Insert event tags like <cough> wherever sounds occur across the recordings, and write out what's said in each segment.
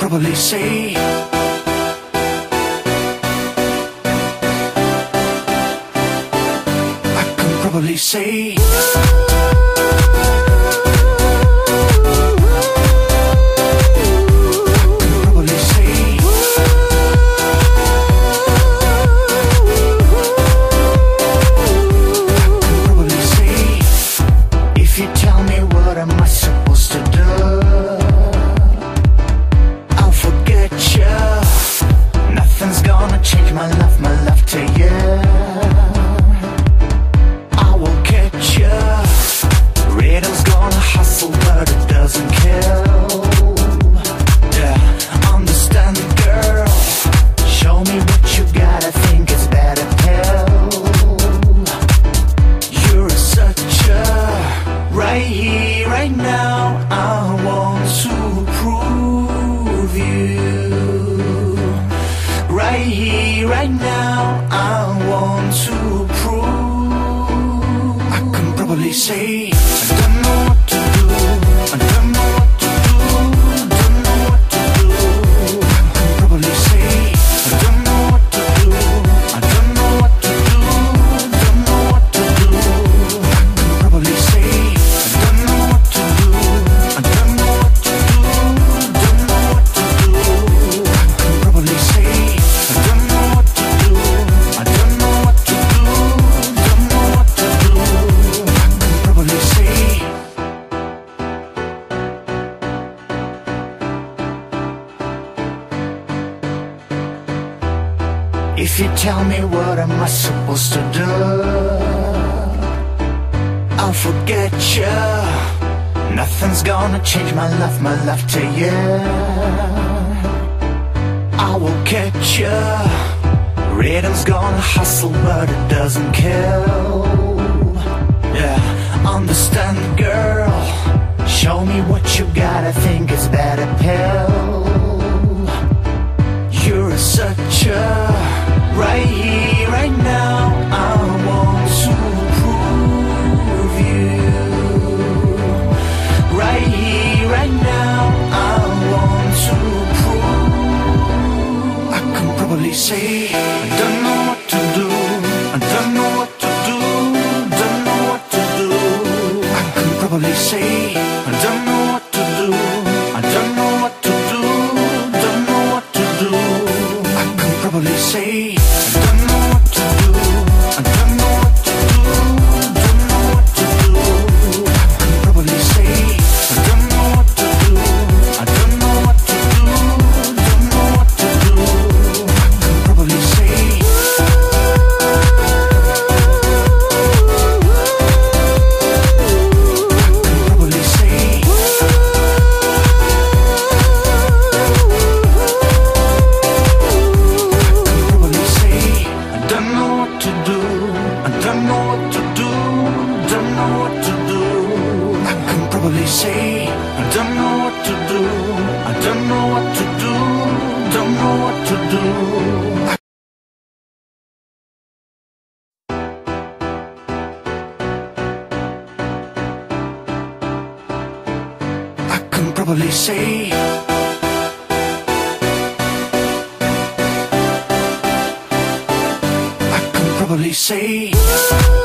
you'll probably see. I can probably see. to do. I'll forget you. Nothing's gonna change my love, my love to you. I will catch you. Rhythm's gonna hustle, but it doesn't kill. Yeah, understand, girl. Show me what you got. I think it's better pill. You're such a right here, right now. I want to prove you. Right here, right now. I want to prove. I can probably say. probably say. I can probably say.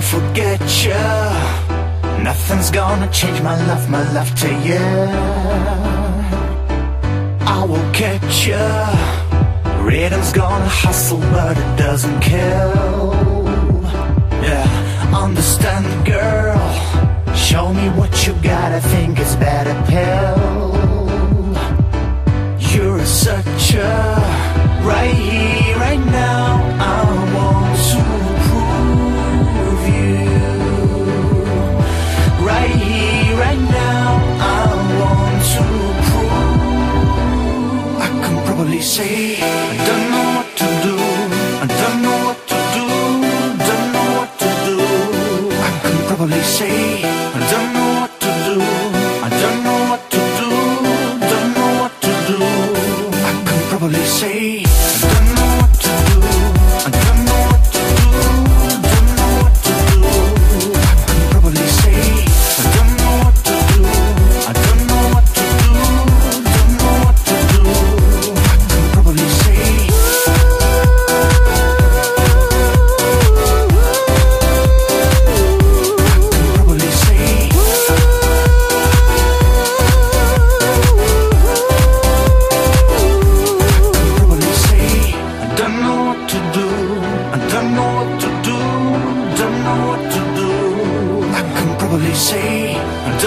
won't forget you Nothing's gonna change my love, my love to you I will catch you Rhythm's gonna hustle but it doesn't kill. Yeah, understand girl. Show me what you got, I think it's better pill. You're such a Right here, right now, I want to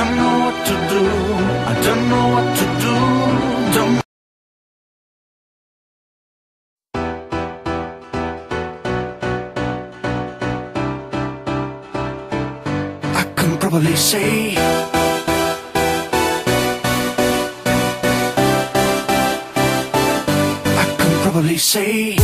don't know what to do. I don't know what to do. Don't I can probably say I can probably say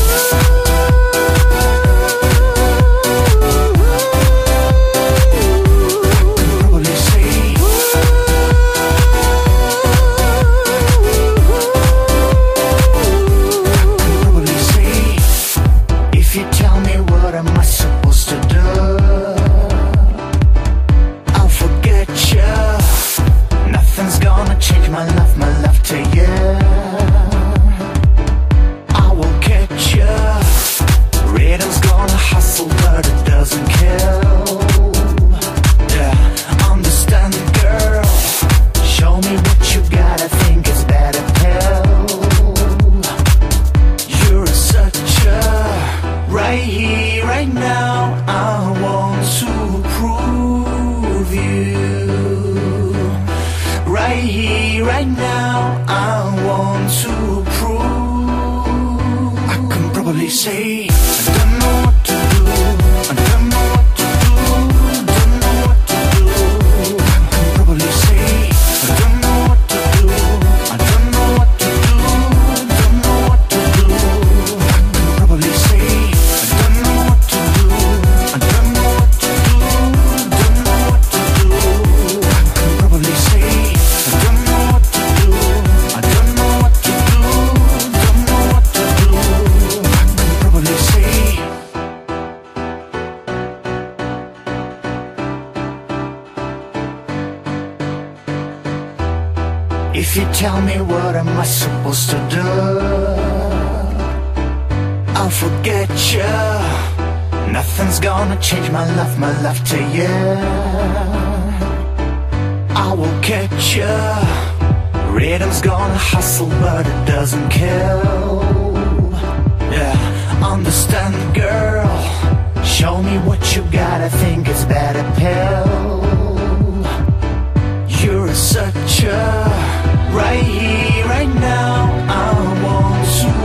at you Nothing's gonna change my love, my love to you. I will catch you Rhythm's gonna hustle but it doesn't kill. Yeah, understand girl. Show me what you got, I think it's better pill. You're such a Right here, right now I want you.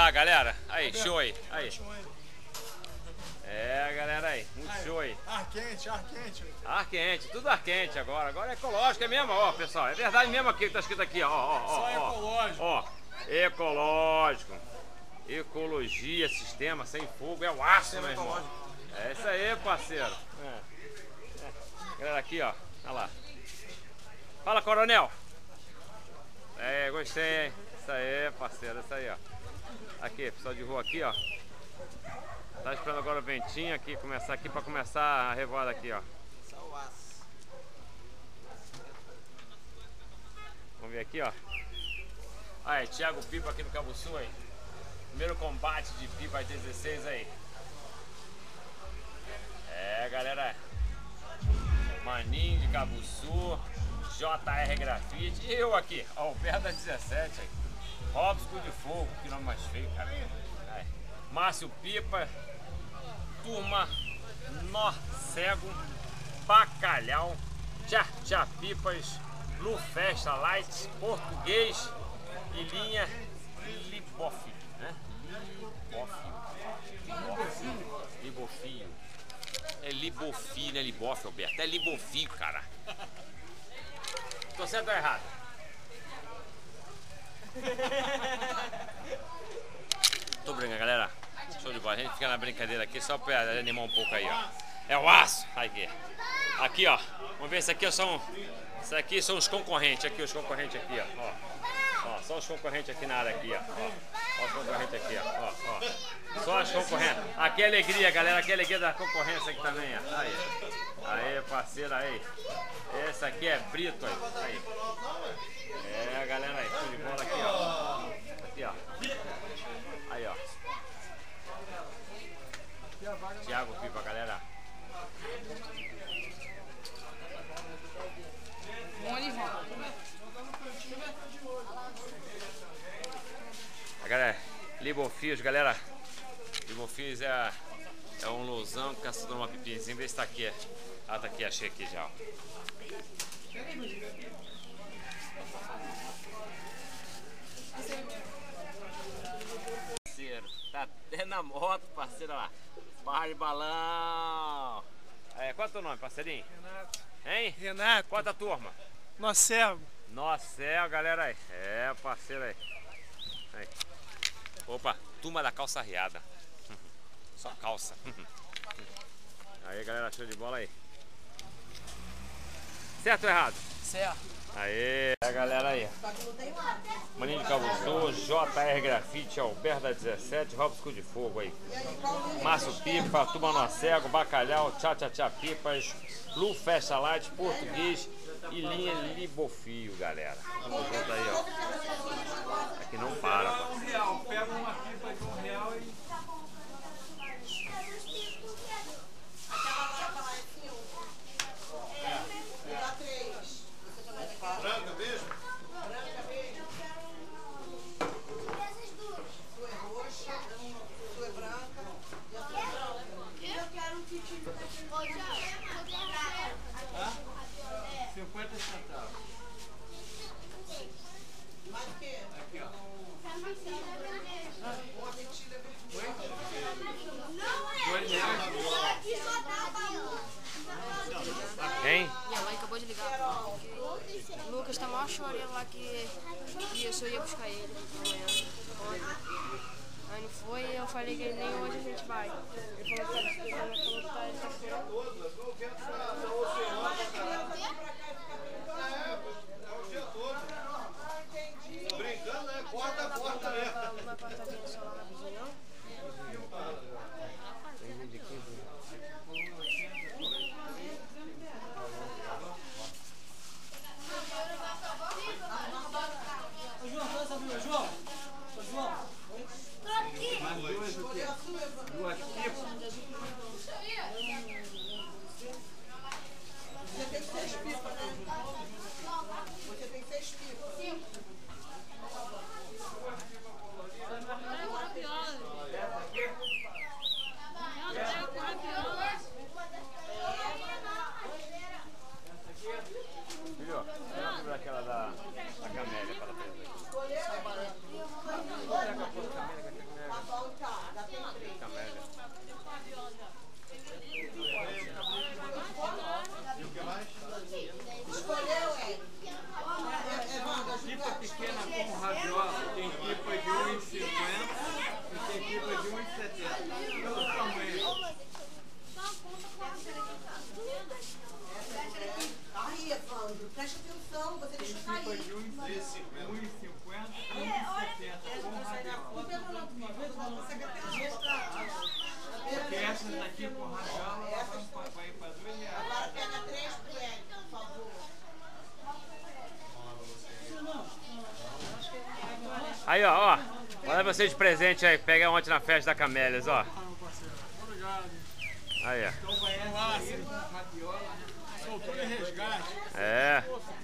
Arrebentar, galera. Aí, show aí. Aí. É, galera aí, muito show aí. Ar quente, ar quente. Ar quente, tudo ar quente agora. Agora é ecológico, é mesmo, ó, pessoal. É verdade mesmo aqui que tá escrito aqui, ó, ó, ó. Só ó, ecológico. Ó, ecológico. Ecologia, sistema sem fogo, é o aço, meu irmão. É isso aí, parceiro. É. É. Galera, aqui, ó. Olha lá. Fala, coronel. É, gostei, hein? Isso aí, parceiro, isso aí, ó. Aqui, pessoal de rua aqui, ó. Tá esperando agora o ventinho aqui, começar aqui pra começar a revoada aqui, ó. Vamos ver aqui, ó. Aí, Thiago Pipa aqui no Cabo Sul, aí. Primeiro combate de pipa às 16 aí. É, galera. Maninho de Cabo Sul, JR Grafite e eu aqui, das 17 aí. Robson de Fogo, que nome mais feio, cara. Aí. Márcio Pipa, turma Nó Cego, Bacalhau, Tchá Tchá Pipas, Blue Festa Light, Português e linha Libof, né? Libof. Libofio. Libofio. É Libofio, né? Libof, Alberto. É Libofio, cara. Tô certo ou errado? Tô brincando, galera. Show de bola. A gente fica na brincadeira aqui só pra animar um pouco aí, ó. É o aço. Aqui. Aqui, ó. Vamos ver, esse aqui são. Isso aqui são os concorrentes aqui, os concorrentes aqui, ó. ó. Ó, só os concorrentes aqui na área aqui, ó. Ó, os concorrentes aqui, ó. ó. Só os concorrentes. Aqui é alegria, galera. Aqui é alegria da concorrência aqui também, ó. Aí. Aí, parceiro, aí. Esse aqui é Brito aí. aí. É, galera aí. Show de bola aqui, ó. Aqui, ó. Aí, ó. Thiago Pipa, galera. Bom ali, João. A galera, Libofios, galera. Libofios é, é um lousão caçador uma pipinzinha. Vê se tá aqui. Ah, tá aqui, achei aqui já. tá até na moto, parceiro, olha lá. Barra de balão. É, qual é o teu nome, parceirinho? Renato. Hein? Renato, Qual é a turma? nó cego. É, galera aí. É, parceiro aí. aí. Opa, turma da calça riada. <laughs> Só calça. <laughs> Aí, galera, show de bola aí. Certo ou errado? Certo. Aê, a galera aí. Maninho de Cabo Sul, JR Grafite, Alberto da 17, Robson de Fogo aí. Márcio Pipa, Turma No Cego, Bacalhau, Tchá Tchá Tchá Pipas, Blue Festa Light, Português e linha Libofio, galera. Tamo junto aí, ó. Aqui não para, pô. Minha mãe acabou de ligar. O Lucas tá maior chorando lá que, eu só ia buscar ele amanhã. Ontem. Aí não foi e eu falei que nem hoje a gente vai. Ele falou que tá esperando, falou que tá, ele tá esperando. daquela da, da camélia que ela. Essa daqui vai para reais. Agora pega por favor. Aí, ó, ó. Manda você de presente aí. Pega ontem na festa da Camélias, ó. Obrigado. Aí, ó. Então Soltou resgate. É. é.